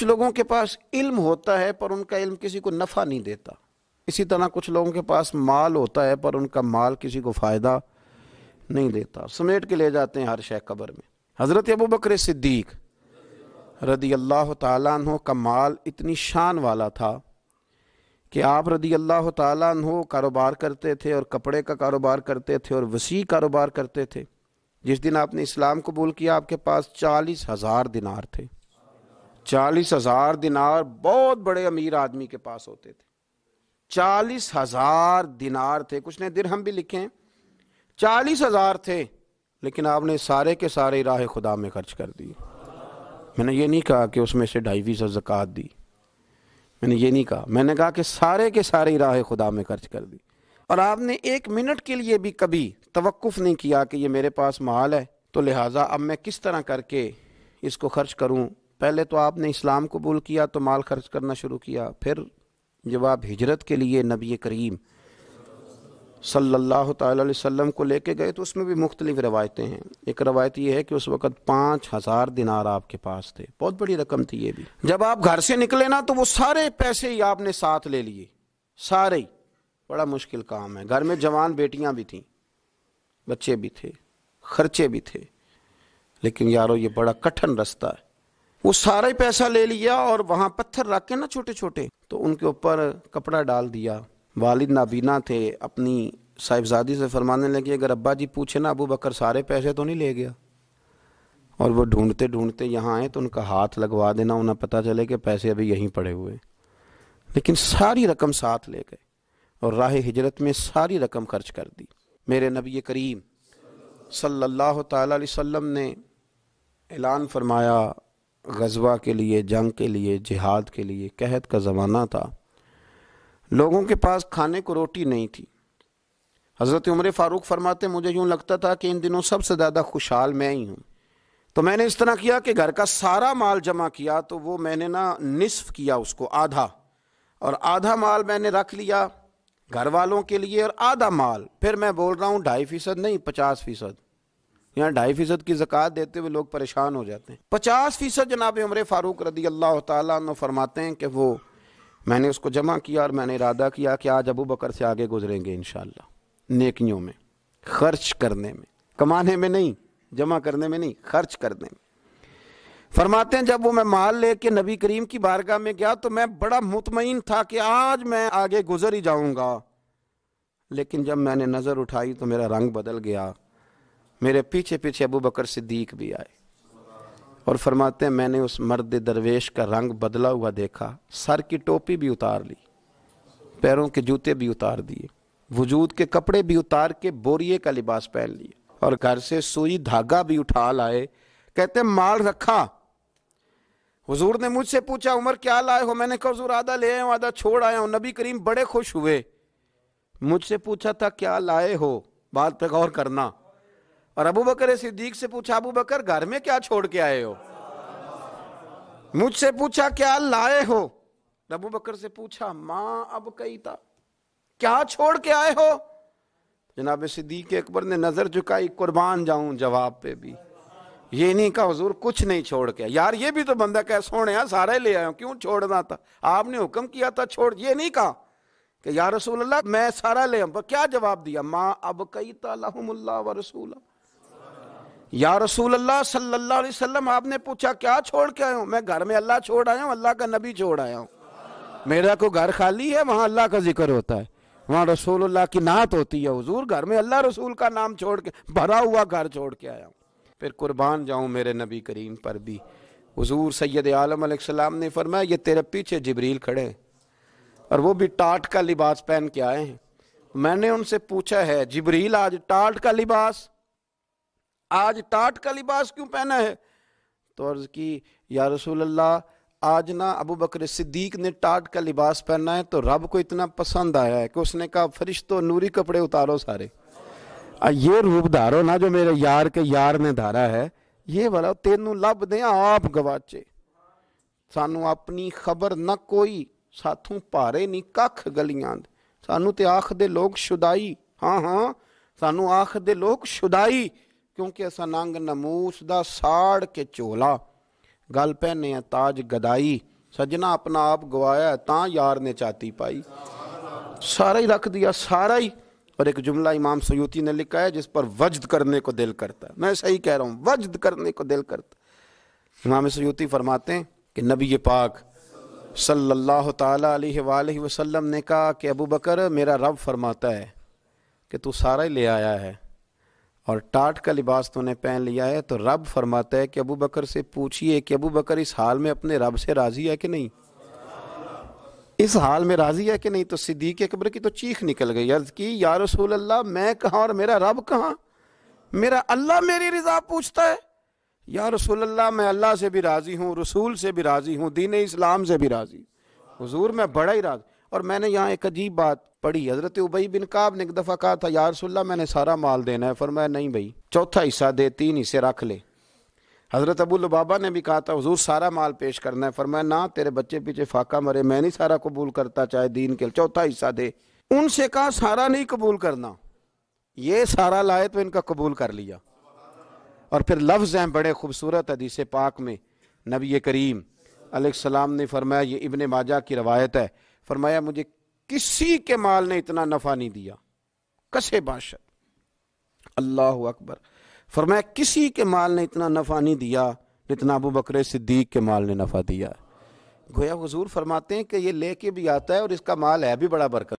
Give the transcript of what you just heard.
कुछ लोगों के पास इल्म होता है, पर उनका इल्म किसी को नफ़ा नहीं देता। इसी तरह कुछ लोगों के पास माल होता है, पर उनका माल किसी को फ़ायदा नहीं देता। समेट के ले जाते हैं हर शह कबर में। हज़रत अबू बकर सिद्दीक रदी अल्लाह तु का माल इतनी शान वाला था कि आप रदी अल्लाह तु कारोबार करते थे और कपड़े का कारोबार करते थे और वसी कारोबार करते थे। जिस दिन आपने इस्लाम कबूल किया, आपके पास चालीस हज़ार दिनार थे। चालीस हज़ार दिनार बहुत बड़े अमीर आदमी के पास होते थे। चालीस हज़ार दिनार थे। कुछ ने दिरहम भी लिखे हैं। चालीस हज़ार थे, लेकिन आपने सारे के सारे राह खुदा में खर्च कर दिए। मैंने ये नहीं कहा कि उसमें से ढाई फ़ीसद जक़ात दी। मैंने ये नहीं कहा। मैंने कहा कि सारे के सारे राह खुदा में खर्च कर दी। और आपने एक मिनट के लिए भी कभी तवक्फ नहीं किया कि ये मेरे पास माल है तो लिहाजा अब मैं किस तरह करके इसको खर्च करूँ? पहले तो आपने इस्लाम कबूल किया तो माल खर्च करना शुरू किया। फिर जब आप हिजरत के लिए नबी करीम सल्लल्लाहु अलैहि वसल्लम को लेके गए तो उसमें भी मुख्तलिफ़ रवायतें हैं। एक रवायत ये है कि उस वक़्त पाँच हज़ार दिनार आपके पास थे। बहुत बड़ी रकम थी ये भी। जब आप घर से निकले ना तो वो सारे पैसे ही आपने साथ ले लिए। सारे ही। बड़ा मुश्किल काम है। घर में जवान बेटियाँ भी थीं। बच्चे भी थे। खर्चे भी थे। लेकिन यारो, ये बड़ा कठिन रास्ता है। वो सारा ही पैसा ले लिया और वहाँ पत्थर रख के ना छोटे छोटे तो उनके ऊपर कपड़ा डाल दिया। वालिद नाबीना थे, अपनी साहिबजादी से फरमाने लगे, अगर अब्बा जी पूछे ना, अबू बकर सारे पैसे तो नहीं ले गया? और वो ढूंढते ढूंढते यहाँ आए तो उनका हाथ लगवा देना, उन्हें पता चले कि पैसे अभी यहीं पड़े हुए लेकिन सारी रकम साथ ले गए और राह हिजरत में सारी रकम खर्च कर दी। मेरे नबी करीम सल्लल्लाहु अलैहि वसल्लम ने ऐलान फरमाया गजवा के लिए, जंग के लिए, जिहाद के लिए कहत का ज़माना था। लोगों के पास खाने को रोटी नहीं थी। हज़रत उमर फ़ारूक फरमाते, मुझे यूँ लगता था कि इन दिनों सबसे ज़्यादा खुशहाल मैं ही हूँ। तो मैंने इस तरह किया कि घर का सारा माल जमा किया तो वो मैंने ना निसफ किया उसको, आधा। और आधा माल मैंने रख लिया घर वालों के लिए और आधा माल। फिर मैं बोल रहा हूँ, ढाई फ़ीसद नहीं, पचास फ़ीसद। यहाँ ढाई फ़ीसद की जक़ात देते हुए लोग परेशान हो जाते हैं। पचास फ़ीसद जनाब उमर फ़ारूक रदी अल्लाह तु फरमाते हैं कि वो, मैंने उसको जमा किया और मैंने इरादा किया कि आज अबू बकर से आगे गुजरेंगे इन नेकियों में, खर्च करने में, कमाने में नहीं, जमा करने में नहीं, खर्च करने में। फरमाते हैं, जब वो मैं माल लेके नबी करीम की बारगाह में गया तो मैं बड़ा मुतमिन था कि आज मैं आगे गुजर ही जाऊँगा। लेकिन जब मैंने नज़र उठाई तो मेरा रंग बदल गया। मेरे पीछे पीछे अबू बकर सिद्दीक भी आए और फरमाते हैं, मैंने उस मर्द दरवेश का रंग बदला हुआ देखा, सर की टोपी भी उतार ली, पैरों के जूते भी उतार दिए, वजूद के कपड़े भी उतार के बोरिए का लिबास पहन लिए और घर से सुई धागा भी उठा लाए। कहते माल रखा। हुजूर ने मुझसे पूछा, उमर क्या लाए हो? मैंने कहा, हुजूर, आधा ले आया हूँ, आधा छोड़ आया हूँ, नबी करीम बड़े खुश हुए। मुझसे पूछा था, क्या लाए हो? बात पे गौर करना। और अबू बकर सिद्दीक से पूछा, अबू बकर, घर में क्या छोड़ के आए हो? मुझसे पूछा, क्या लाए हो? अबू बकर से पूछा, माँ, अब कही था क्या छोड़ के आए हो? जनाब सिद्दीक अकबर ने नज़र झुकाई, कुर्बान जाऊँ जवाब पे भी। ये नहीं कहा, हजूर, कुछ नहीं छोड़ के यार, ये भी तो बंदा कह, सोने यार सारे ले आया क्यों छोड़ना था? आपने हुक्म किया था छोड़, ये नहीं कहा कि यार रसूल अल्लाह मैं सारा ले आऊँ। क्या जवाब दिया, माँ, अब कई तलामुल्ला व रसूल। या रसूल अल्लाह सल्लल्लाहु अलैहि वसल्लम, आपने पूछा, क्या छोड़ के आया हूँ? मैं घर में अल्लाह छोड़ आया हूँ, अल्लाह का नबी छोड़ आया हूँ। मेरा को घर खाली है, वहाँ अल्लाह का ज़िक्र होता है। वहाँ रसूल अल्लाह की नात होती है, हजूर, घर में अल्लाह रसूल का नाम छोड़ के, भरा हुआ घर छोड़ के आया हूँ। फिर कुर्बान जाऊँ मेरे नबी करीम पर भी। हजूर सैद आलम ने फरमाया, ये तेरे पीछे जबरील खड़े हैं और वो भी टाट का लिबास पहन के आए हैं। मैंने उनसे पूछा, है जबरील आज टाट का लिबास? आज टाट का लिबास क्यों पहना है? तो अर्ज़ की, या रसूल अल्लाह आज ना अबू बकर सिद्दीक ने टाट का लिबास पहना है तो रब को इतना पसंद आया है कि उसने कहा, फरिश्तो नूरी कपड़े उतारो सारे। ये रूप धारो ना जो मेरे यार के यार ने धारा है, ये वाला तेन लभ दे, आप गवाचे। सानू अपनी खबर न कोई, साथों भारे नहीं कख गलियाँ सानू ते आख दे लोग शुदाई हाँ हाँ सानू आख दे लोग शुदाई। क्योंकि असा नंग दा साड़ के चोला। गल पहने हैं ताज गदाई। सजना अपना आप गवाया ता यार ने चाती पाई। सारा ही रख दिया, सारा ही। और एक जुमला इमाम सयूती ने लिखा है, जिस पर वजद करने को दिल करता है। मैं सही कह रहा हूँ, वजद करने को दिल करता इमाम सयूती फरमाते हैं कि नबी पाक सल्लल्लाहु अलैहि वसल्लम ने कहा कि अबू बकर मेरा रब फरमाता है कि तू सारा ही ले आया है। और टाट का लिबास तूने पहन लिया है तो रब फरमाता है कि अबू बकर से पूछिए कि अबू बकर, इस हाल में अपने रब से राज़ी है कि नहीं? इस हाल में राज़ी है कि नहीं? तो सिद्दीक अकबर की तो चीख निकल गई, अर्ज़ की, या रसूल अल्लाह मैं कहा और मेरा रब कहा? मेरा अल्लाह मेरी रिजा पूछता है। या रसूल अल्लाह मैं अल्लाह से भी राज़ी हूँ, रसूल से भी राज़ी हूँ दीन इस्लाम से भी राज़ी। हुजूर, मैं बड़ा ही राज़ी और मैंने यहाँ एक अजीब बात पढ़ी। हज़रत उबई बिन काब ने एक दफ़ा कहा था यार रसुल्ला मैंने सारा माल देना है। फरमाया, नहीं भाई, चौथा हिस्सा दे, तीन हिस्से रख ले। हज़रत अबू बाबा ने भी कहा था, हजूर, सारा माल पेश करना है। फरमाया, ना, तेरे बच्चे पीछे फाका मरे, मैं नहीं सारा कबूल करता, चाहे दीन के चौथा हिस्सा दे। उनसे कहा, सारा नहीं कबूल करना। ये सारा लाए तो इनका कबूल कर लिया। और फिर लफ्ज़ हैं बड़े खूबसूरत हदीस पाक में। नबी करीम सलाम ने फरमाया, ये इबन माजा की रवायत है। फरमाया, मुझे किसी के माल ने इतना नफा नहीं दिया। कसे बादशाह। अल्लाह अकबर। फरमाया, किसी के माल ने इतना नफा नहीं दिया जितना अबू बकर सिद्दीक के माल ने नफा दिया। गोया हजूर फरमाते हैं कि ये लेके भी आता है और इसका माल है भी बड़ा बरकत।